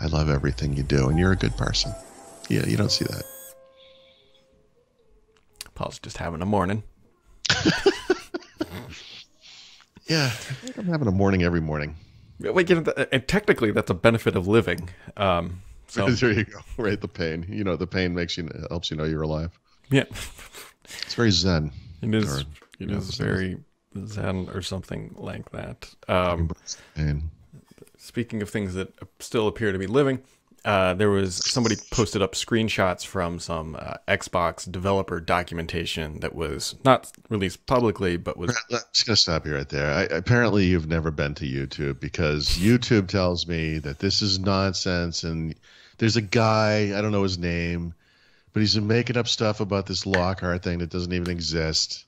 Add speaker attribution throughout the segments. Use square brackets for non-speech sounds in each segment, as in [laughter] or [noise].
Speaker 1: I love everything you do, and you're a good person. Yeah, you don't see that.
Speaker 2: Paul's just having a morning. [laughs]
Speaker 1: Yeah, I think I'm having a morning every morning.
Speaker 2: Wait, you know, and technically, that's a benefit of living. Um, so [laughs]
Speaker 1: there you go. Right, the pain. You know, the pain makes you helps you know you're alive.
Speaker 2: yeah,
Speaker 1: It's very zen.
Speaker 2: it is.
Speaker 1: Or,
Speaker 2: It
Speaker 1: you know,
Speaker 2: is very zen or something like that. Um,
Speaker 1: Pain.
Speaker 2: Speaking of things that still appear to be living, uh, there was somebody posted up screenshots from some uh, Xbox developer documentation that was not released publicly, but was
Speaker 1: I'm just gonna stop you right there. I, apparently, you've never been to YouTube because YouTube tells me that this is nonsense, and there's a guy I don't know his name, but he's been making up stuff about this Lockhart thing that doesn't even exist.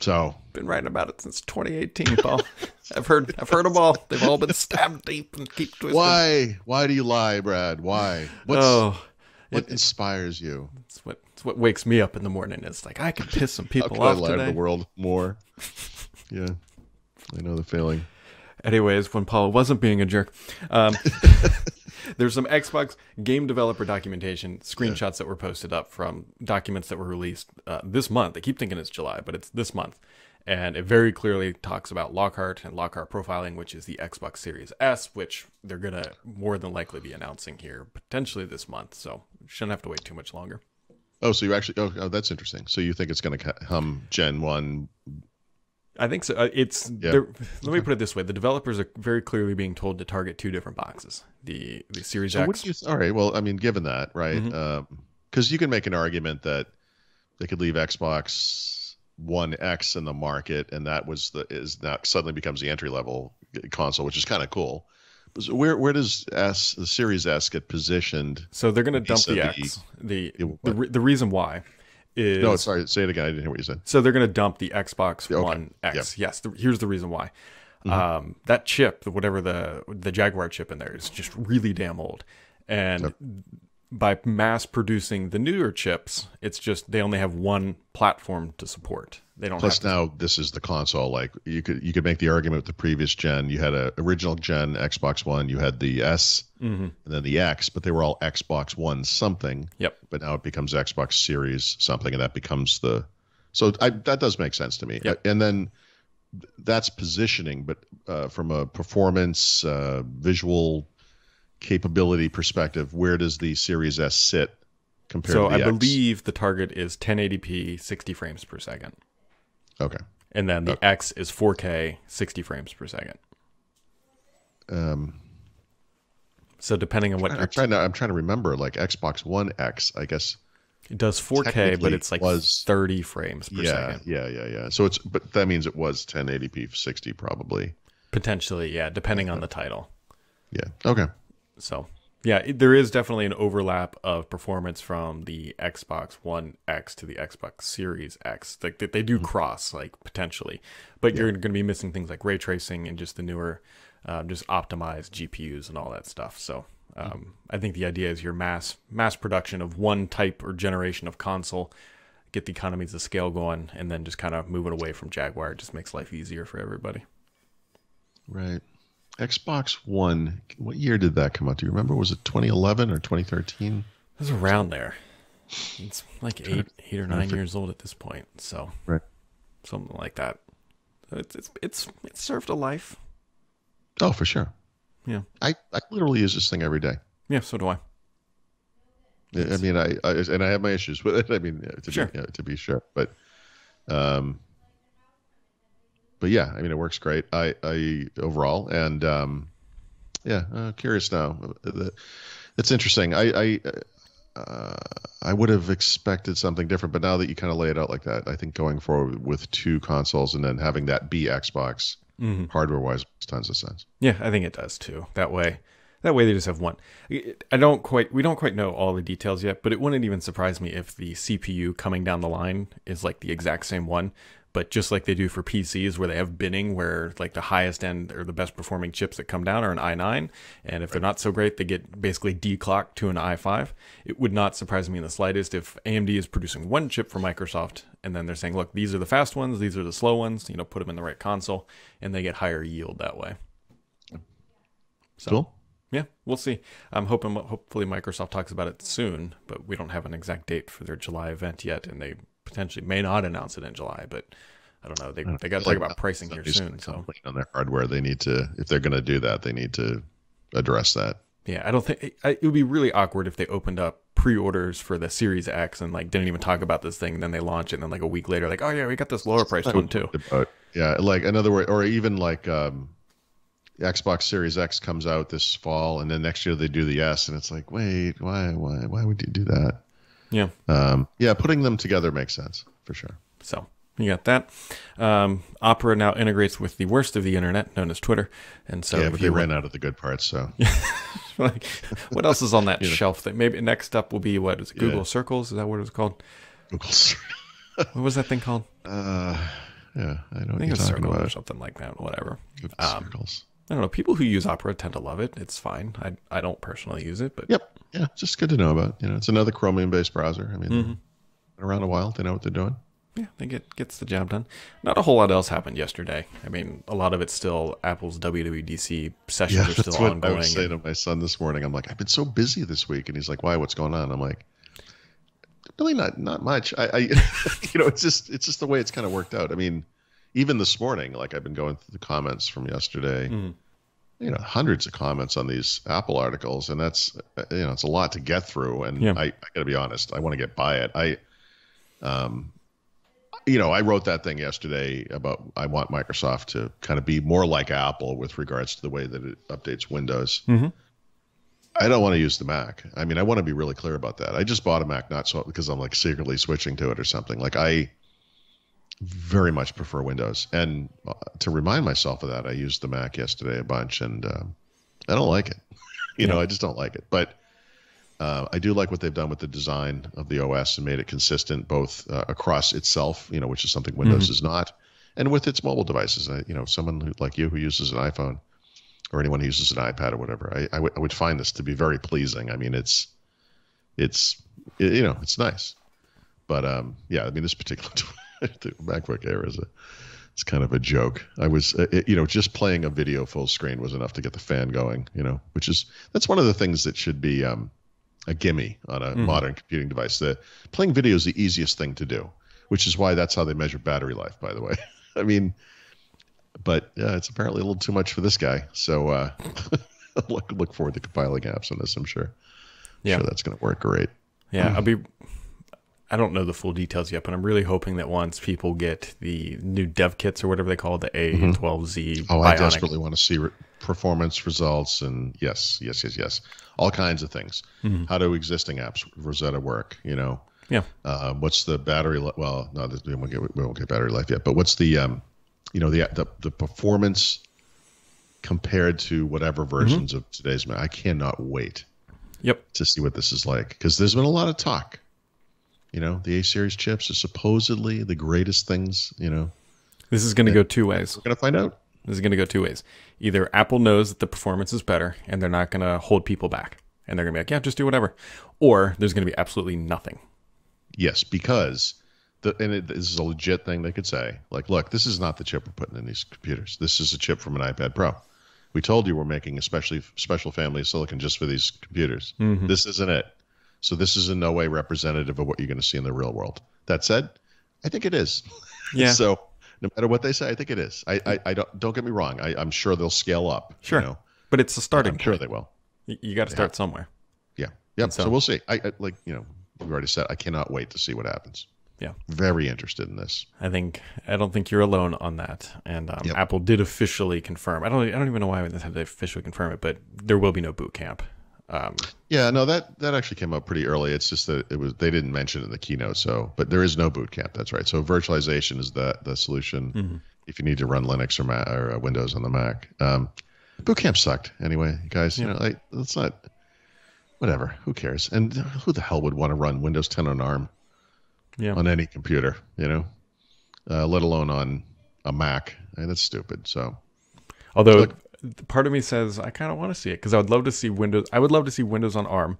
Speaker 1: So
Speaker 2: been writing about it since 2018. Paul, [laughs] I've heard, I've heard them all. They've all been stabbed deep and keep twisting.
Speaker 1: why? Why do you lie, Brad? Why? What's,
Speaker 2: Oh,
Speaker 1: what
Speaker 2: it-
Speaker 1: inspires you?
Speaker 2: it's what it's what wakes me up in the morning. It's like I can piss some
Speaker 1: How
Speaker 2: people
Speaker 1: can I
Speaker 2: off
Speaker 1: lie to the world more? yeah, I know the feeling.
Speaker 2: Anyways, when Paul wasn't being a jerk, um, [laughs] there's some Xbox game developer documentation screenshots that were posted up from documents that were released uh, this month. I keep thinking it's July, but it's this month. And it very clearly talks about Lockhart and Lockhart profiling, which is the Xbox Series S, which they're going to more than likely be announcing here potentially this month. So shouldn't have to wait too much longer.
Speaker 1: Oh, so you actually? Oh, oh that's interesting. So you think it's going to hum Gen One?
Speaker 2: I think so. Uh, it's
Speaker 1: Yeah.
Speaker 2: let me put it this way: the developers are very clearly being told to target two different boxes: the the Series
Speaker 1: So
Speaker 2: X.
Speaker 1: you? All right. Well, I mean, given that, right? Because you can make an argument that they could leave Xbox One X in the market, and that was the is now suddenly becomes the entry level console, which is kind of cool. So where where does S the Series S get positioned?
Speaker 2: So they're going to dump the X. The the, re- the reason why is
Speaker 1: No, sorry. Say it again. I didn't hear what you said.
Speaker 2: so they're going to dump the Xbox
Speaker 1: okay.
Speaker 2: One X. Yes, the, here's the reason why. Um, that chip, the- whatever the the Jaguar chip in there, is just really damn old, and by mass producing the newer chips, it's just they only have one platform to support. They don't
Speaker 1: Plus, now this is the console. Like you could you could make the argument with the previous gen. You had a original gen Xbox One. You had the S, and then the X, but they were all Xbox One something.
Speaker 2: Yep.
Speaker 1: But now it becomes Xbox Series something, and that becomes the. So I, that does make sense to me.
Speaker 2: Yep.
Speaker 1: And then that's positioning, but uh, from a performance, uh, visual capability perspective, where does the Series S sit compared
Speaker 2: So
Speaker 1: to
Speaker 2: I
Speaker 1: the X?
Speaker 2: believe the target is 1080p, 60 frames per second,
Speaker 1: Okay.
Speaker 2: and then the X is 4K, 60 frames per second.
Speaker 1: Um,
Speaker 2: So depending on what
Speaker 1: I'm trying to I'm trying to remember like Xbox One X. I guess
Speaker 2: It does 4K, but it's like
Speaker 1: was-
Speaker 2: 30 frames per
Speaker 1: yeah,
Speaker 2: second.
Speaker 1: yeah, yeah, yeah. So it's but that means it was 1080p 60 probably.
Speaker 2: Potentially, yeah, depending on the title.
Speaker 1: Yeah. Okay.
Speaker 2: So, yeah, it, there is definitely an overlap of performance from the Xbox One X to the Xbox Series X. Like they, they do cross, like potentially, but you're going to be missing things like ray tracing and just the newer, um, just optimized GPUs and all that stuff. So, um, I think the idea is your mass mass production of one type or generation of console, get the economies of scale going, and then just kind of move it away from Jaguar. It just makes life easier for everybody.
Speaker 1: Xbox One. What year did that come out? Do you remember? Was it 2011 or 2013?
Speaker 2: It was around there. It's like eight, eight or nine years old at this point. So
Speaker 1: Right.
Speaker 2: something like that. It's it's it's it's served a life.
Speaker 1: Oh, for sure.
Speaker 2: Yeah,
Speaker 1: I, I literally use this thing every day.
Speaker 2: yeah. So do I.
Speaker 1: I mean, I, I and I have my issues with it. [laughs] I mean, to
Speaker 2: Sure.
Speaker 1: be yeah, to be sure, but um, but yeah, I mean, it works great. I I overall, and um, yeah, uh, curious now. The- It's interesting. I I uh, I would have expected something different, but now that you kind of lay it out like that, I think going forward with two consoles and then having that be Xbox hardware wise makes tons of sense.
Speaker 2: Yeah, I think it does too. That way, that way they just have one. I don't quite, we don't quite know all the details yet, but it wouldn't even surprise me if the CPU coming down the line is like the exact same one. But just like they do for PCs, where they have binning, where like the highest end or the best performing chips that come down are an i9, and if they're not so great, they get basically declocked to an i5. It would not surprise me in the slightest if AMD is producing one chip for Microsoft, and then they're saying, look, these are the fast ones, these are the slow ones. You know, put them in the right console, and they get higher yield that way. So,
Speaker 1: Cool.
Speaker 2: Yeah, we'll see. I'm hoping hopefully Microsoft talks about it soon, but we don't have an exact date for their July event yet, and they potentially may not announce it in July. But I don't know. They they got to talk about pricing here soon. So
Speaker 1: on their hardware, they need to if they're going to do that, they need to address that.
Speaker 2: Yeah, I don't think it would be really awkward if they opened up pre-orders for the Series X and like didn't even talk about this thing, and then they launch it, and then like a week later, like, oh yeah, we got this lower priced one too.
Speaker 1: About, yeah, like another way, or even like um, Xbox Series X comes out this fall, and then next year they do the S, and it's like, wait, why, why, why would you do that?
Speaker 2: Yeah,
Speaker 1: um, yeah, putting them together makes sense for sure.
Speaker 2: So you got that. Um, Opera now integrates with the worst of the internet, known as Twitter, and so
Speaker 1: yeah, but they ran out of the good parts. So, [laughs]
Speaker 2: like, what else is on that [laughs] yeah. shelf? That maybe next up will be what is it, Google yeah. Circles? Is that what it's called?
Speaker 1: Google.
Speaker 2: what was that thing called? [laughs]
Speaker 1: Uh, yeah, I don't. I think it's Circle
Speaker 2: or something like that. Whatever. Um, circles. I don't know. People who use Opera tend to love it. It's fine. I I don't personally use it, but
Speaker 1: yep, yeah, just good to know about. You know, it's another Chromium-based browser. I mean, mm-hmm. been around a while. They know what they're doing
Speaker 2: yeah, I think it gets the job done. Not a whole lot else happened yesterday. I mean, a lot of it's still Apple's WWDC sessions yeah, are still ongoing.
Speaker 1: I was saying to my son this morning. I'm like, I've been so busy this week, and he's like, Why? What's going on? I'm like, really not not much. I, I [laughs] you know, it's just it's just the way it's kind of worked out. I mean, even this morning, like I've been going through the comments from yesterday. Mm. You know, hundreds of comments on these Apple articles, and that's you know, it's a lot to get through. And yeah. I, I got to be honest, I want to get by it. I, um, you know, I wrote that thing yesterday about I want Microsoft to kind of be more like Apple with regards to the way that it updates Windows. Mm-hmm. I don't want to use the Mac. I mean, I want to be really clear about that. I just bought a Mac not so because I'm like secretly switching to it or something. Like I very much prefer Windows, and uh, to remind myself of that, I used the Mac yesterday a bunch, and um, I don't like it. [laughs] you yeah. know, I just don't like it. But uh, I do like what they've done with the design of the OS and made it consistent both uh, across itself, you know, which is something Windows mm-hmm. is not, and with its mobile devices. Uh, you know, someone who, like you who uses an iPhone or anyone who uses an iPad or whatever, I, I, w- I would find this to be very pleasing. I mean, it's it's it, you know it's nice, but um, yeah, I mean this particular [laughs] [laughs] MacBook Air is a it's kind of a joke. I was, uh, it, you know, just playing a video full screen was enough to get the fan going. You know, which is that's one of the things that should be um, a gimme on a mm. modern computing device. That playing video is the easiest thing to do, which is why that's how they measure battery life. By the way, [laughs] I mean, but yeah, it's apparently a little too much for this guy. So uh, [laughs] look look forward to compiling apps on this. I'm sure. Yeah, sure that's going to work great.
Speaker 2: Yeah, I'll be. I don't know the full details yet, but I'm really hoping that once people get the new dev kits or whatever they call it, the A12Z. Mm-hmm.
Speaker 1: Oh, Bionic, I desperately want to see re- performance results and yes, yes, yes, yes, all kinds of things. Mm-hmm. How do existing apps Rosetta work? You know,
Speaker 2: yeah.
Speaker 1: Uh, what's the battery? Li- well, no, we won't get we won't get battery life yet. But what's the um, you know, the the, the performance compared to whatever mm-hmm. versions mm-hmm. of today's I cannot wait.
Speaker 2: Yep.
Speaker 1: To see what this is like because there's been a lot of talk. You know, the A series chips are supposedly the greatest things. You know,
Speaker 2: this is going to go two ways.
Speaker 1: We're going to find out.
Speaker 2: This is going to go two ways. Either Apple knows that the performance is better and they're not going to hold people back and they're going to be like, yeah, just do whatever. Or there's going to be absolutely nothing.
Speaker 1: Yes, because the, and it, this is a legit thing they could say. Like, look, this is not the chip we're putting in these computers. This is a chip from an iPad Pro. We told you we're making a specially special family of silicon just for these computers. Mm-hmm. This isn't it. So this is in no way representative of what you're going to see in the real world. That said, I think it is.
Speaker 2: Yeah. [laughs]
Speaker 1: so no matter what they say, I think it is. I, I, I don't don't get me wrong. I, I'm sure they'll scale up.
Speaker 2: Sure,
Speaker 1: you know?
Speaker 2: but it's a starting. I'm
Speaker 1: sure they will.
Speaker 2: You, you got to start yeah. somewhere.
Speaker 1: Yeah, yep. So, so, we'll see. I, I like you know we already said I cannot wait to see what happens.
Speaker 2: Yeah,
Speaker 1: very interested in this.
Speaker 2: I think I don't think you're alone on that. And um, yep. Apple did officially confirm. I don't I don't even know why they had to officially confirm it, but there will be no boot camp. Um,
Speaker 1: yeah, no, that that actually came up pretty early. It's just that it was they didn't mention it in the keynote. So, but there is no boot camp. That's right. So virtualization is the the solution. Mm-hmm if you need to run Linux or, Mac, or uh, Windows on the Mac. Um, boot camp sucked anyway, guys. Yeah. You know, like it's not whatever. Who cares? And who the hell would want to run Windows 10 on ARM?
Speaker 2: Yeah.
Speaker 1: On any computer, you know, uh, let alone on a Mac. I mean, that's stupid. So,
Speaker 2: although part of me says I kind of want to see it because I would love to see Windows. I would love to see Windows on ARM.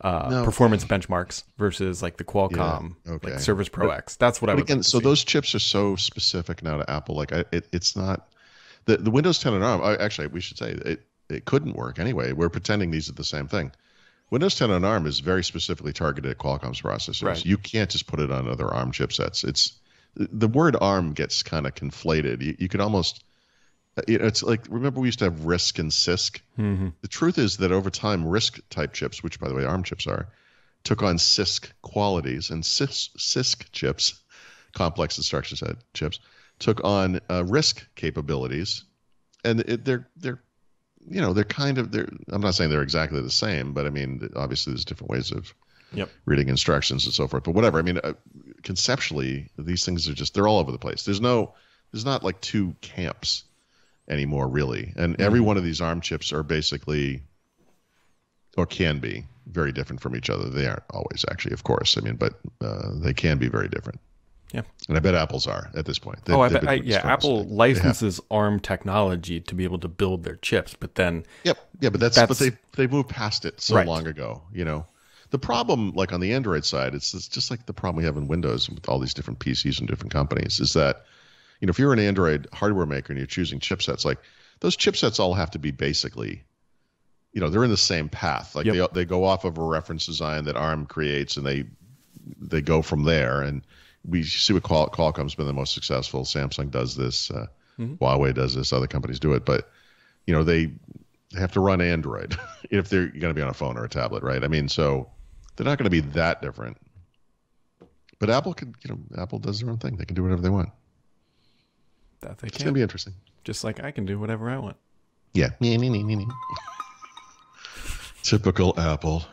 Speaker 2: Uh, no. performance benchmarks versus like the Qualcomm yeah, okay. like Surface Pro but, X. That's what I would. Again, like
Speaker 1: so
Speaker 2: see.
Speaker 1: those chips are so specific now to Apple. Like I, it, it's not the the Windows 10 on ARM. I, actually, we should say it. it couldn't work anyway. We're pretending these are the same thing. Windows 10 on ARM is very specifically targeted at Qualcomm's processors.
Speaker 2: Right.
Speaker 1: You can't just put it on other ARM chipsets. It's the word ARM gets kind of conflated. You, you could almost it's like remember we used to have RISC and CISC.
Speaker 2: Mm-hmm.
Speaker 1: The truth is that over time, RISC type chips, which by the way ARM chips are, took on CISC qualities, and CISC, CISC chips, complex instruction set chips, took on uh, RISC capabilities, and it, they're they're you know they're kind of they're I'm not saying they're exactly the same, but I mean obviously there's different ways of
Speaker 2: Yep.
Speaker 1: reading instructions and so forth. But whatever. I mean, uh, conceptually, these things are just they're all over the place. There's no there's not like two camps anymore really, and every one of these ARM chips are basically or can be very different from each other. They aren't always actually, of course. I mean, but uh, they can be very different.
Speaker 2: Yeah.
Speaker 1: And I bet Apple's are at this point. They-
Speaker 2: oh, I bet. I, yeah, Apple licenses ARM technology to be able to build their chips, but then
Speaker 1: Yep. Yeah, but that's,
Speaker 2: That's-
Speaker 1: but they they moved past it so
Speaker 2: Right.
Speaker 1: long ago. You know, the problem, like on the Android side, it's, it's just like the problem we have in Windows with all these different PCs and different companies. Is that you know if you're an Android hardware maker and you're choosing chipsets, like those chipsets all have to be basically, you know, they're in the same path. Like
Speaker 2: Yep.
Speaker 1: they they go off of a reference design that ARM creates, and they they go from there. And we see what Qual- Qualcomm's been the most successful. Samsung does this. Uh, Huawei does this. Other companies do it, but you know they they have to run Android [laughs] if they're going to be on a phone or a tablet, right? I mean, so they're not going to be that different. But Apple can, you know, Apple does their own thing. They can do whatever they want.
Speaker 2: That they
Speaker 1: It's
Speaker 2: can.
Speaker 1: going to be interesting.
Speaker 2: Just like I can do whatever I want.
Speaker 1: Yeah. [laughs] Typical Apple.